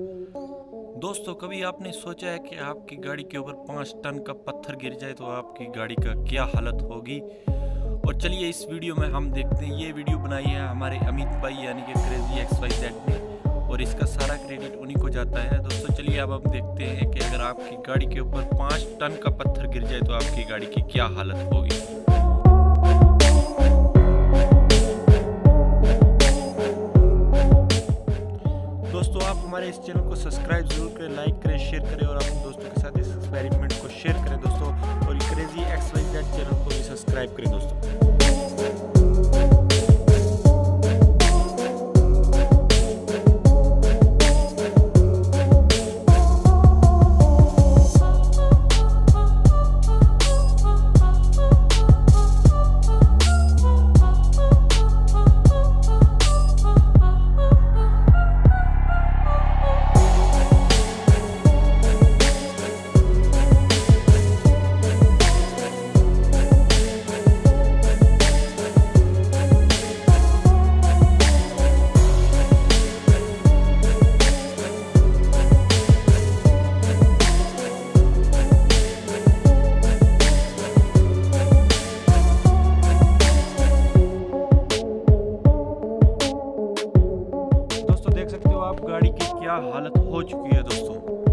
दोस्तों, कभी आपने सोचा है कि आपकी गाड़ी के ऊपर पाँच टन का पत्थर गिर जाए तो आपकी गाड़ी का क्या हालत होगी? और चलिए, इस वीडियो में हम देखते हैं। ये वीडियो बनाई है हमारे अमित भाई, यानी कि क्रेजी एक्स वाई जेड ने। और इसका सारा क्रेडिट उन्हीं को जाता है। दोस्तों, चलिए अब हम देखते हैं कि अगर आपकी गाड़ी के ऊपर पाँच टन का पत्थर गिर जाए तो आपकी गाड़ी की क्या हालत होगी। हमारे इस चैनल को सब्सक्राइब ज़रूर करें लाइक करें शेयर करें और अपने दोस्तों के साथ इस एक्सपेरिमेंट को शेयर करें दोस्तों और crazy X Y Z channel को भी सब्सक्राइब करें दोस्तों। सकते हो आप? गाड़ी की क्या हालत हो चुकी है दोस्तों?